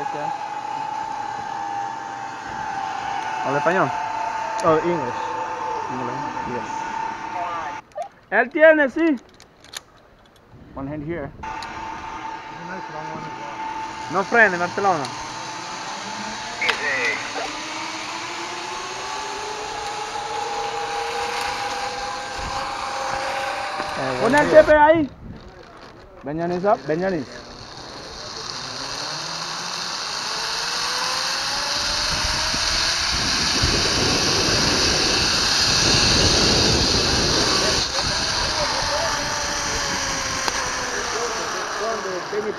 Iglesia. ¿Habla español? Oh, English. Inglés. Yes. Él tiene, sí. One hand here. No frene, Barcelona. Uh, Pon el. TP ahí. Benjamin's up. Benjamin.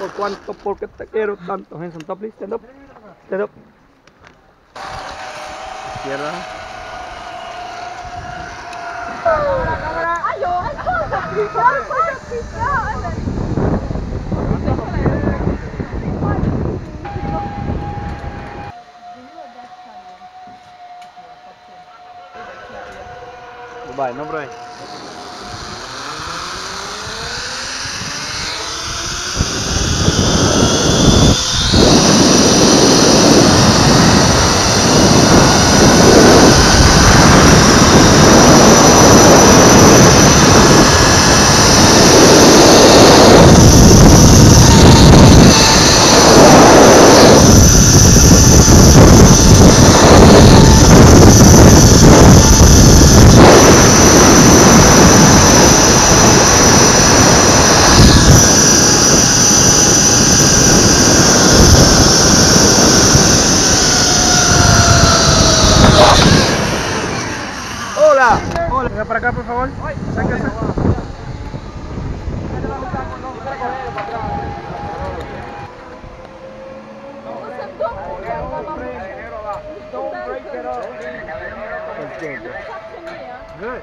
Por cuánto, por qué te quiero tanto. Hands on top, please. Stand up. Stand up. Izquierda.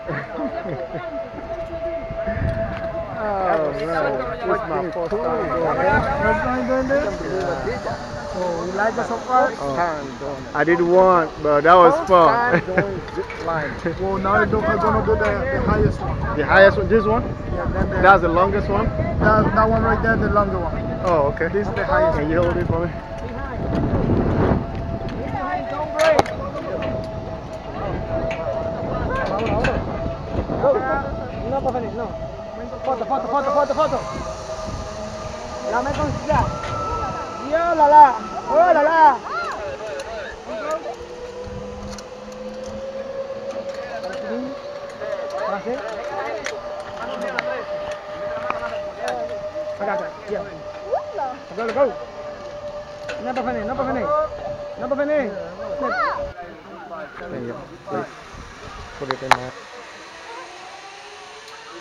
Good. Oh, man. This my first time doing. First time doing this? Oh, you like it so far? Oh. Time doing. I did one, but that was First fun. time doing zip line. Well, now you're you're gonna do the, the highest one. the highest one, this one? Yeah, then the, That's the longest one? that, that one right there, the longer one. Oh, okay. This is the highest. Can you hold it for me? No, pa' venir, no. Foto, foto, foto, foto, foto. La me considera. Yo, la la. Oh, la la. Go, go. No pa' venir, no pa' venir. No pa' venir. You. Please. Put it in there.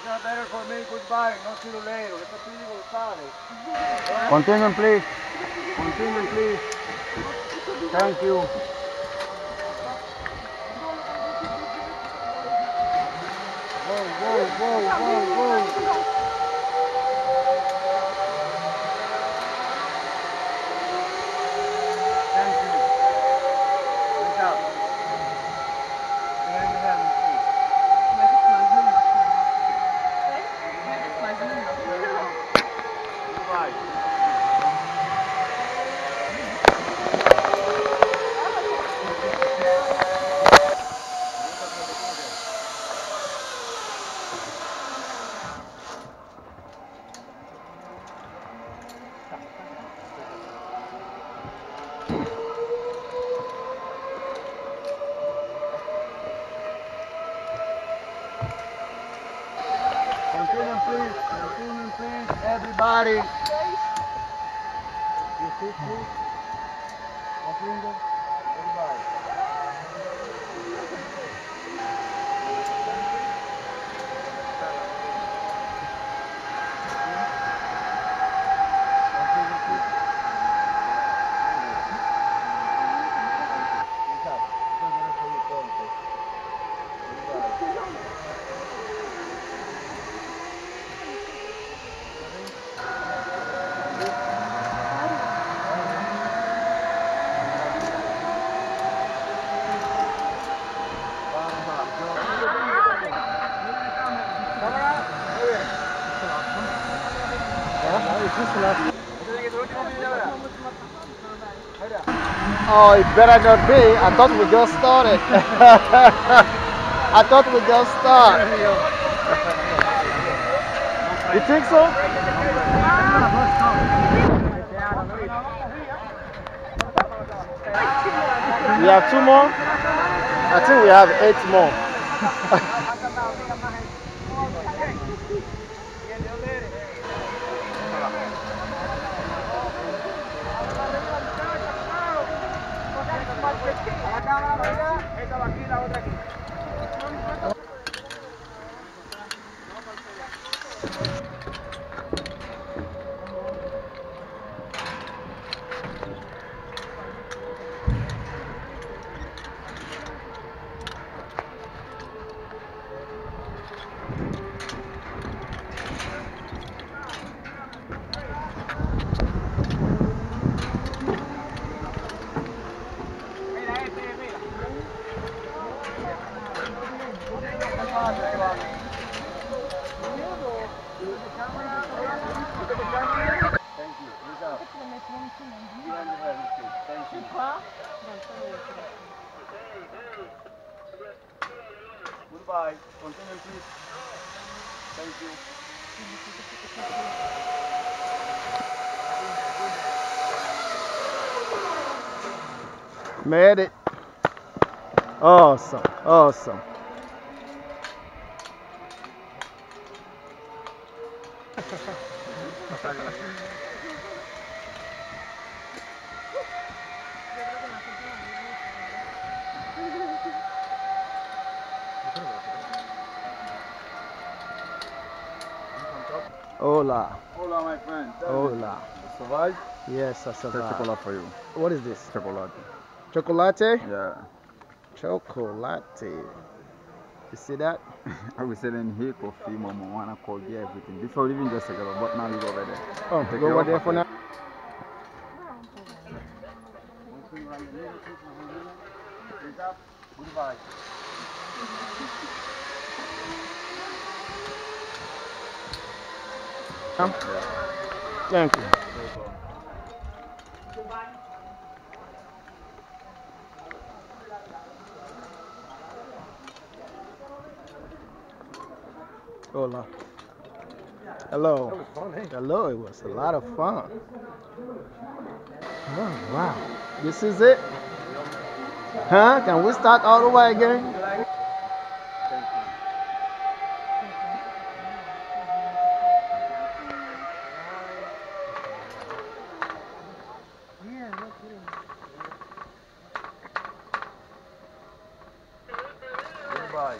Not better for me goodbye, not see you later. Esta people sabe. Continue, please. Continue, please. Thank you. Whoa, whoa, whoa, whoa, whoa. Everybody. Oh, it better not be. I thought we just started. I thought we just started. You think so? We have two more. I think we have eight more. Continue, please. Thank you. Made it. Awesome. Awesome. Hola. Hola, my friend. Hola. Survive? Yes, I Take survived. chocolate for you. What is this? Chocolate. Chocolate? Yeah. Chocolate. You see that? I was selling here coffee, mama, wanna call you everything. Before leaving just a girl, but now you go over there. Oh, Take go over there for now. Goodbye. Huh? Thank you. Hola. Hello. Hello, it was a lot of fun. Oh, wow. This is it? Huh? Can we start all the way again? Goodbye.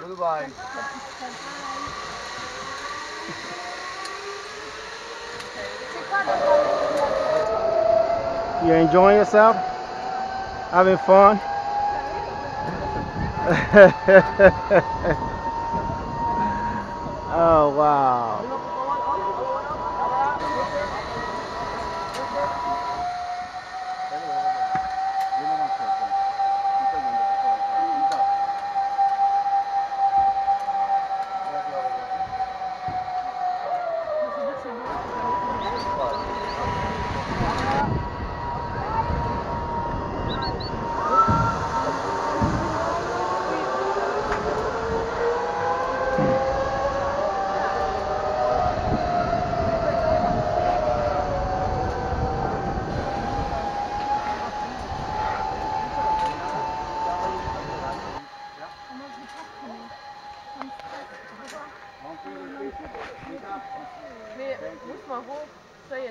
Goodbye. You enjoying yourself? Having fun? oh wow.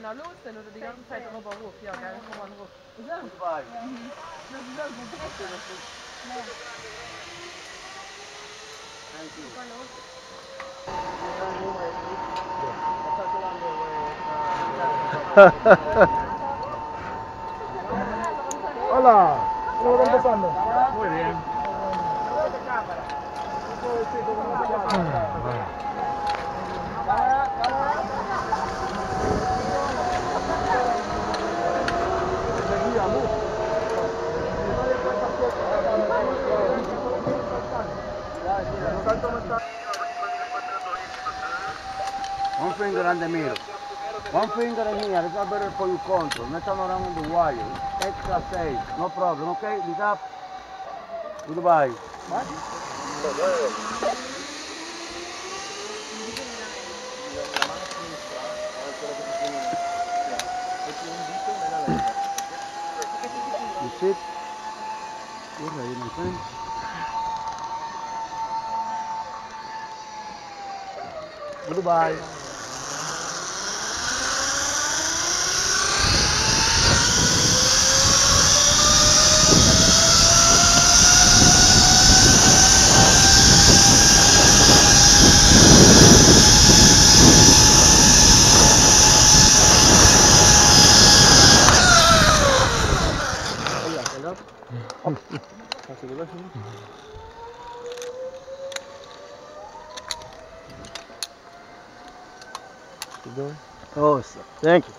genau los sind oder die ganze Zeit darüber ruft. Ja, geil, komm mal ruf. Das ist. Das ist Thank you. Hola, ¿cómo están pasando? Muy bien. Ah, bueno. One finger on the middle. One finger in here. It's better for you control. Not turn around the wire. Extra safe. No problem. Okay? Lift up. Goodbye. You sit. You're ready, my Goodbye. Oh, sir. Thank you.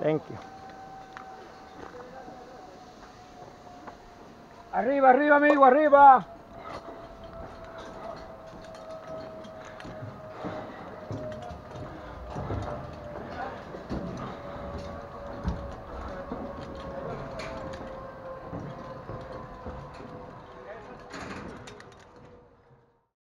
Thank you. Arriba, arriba, amigo, arriba.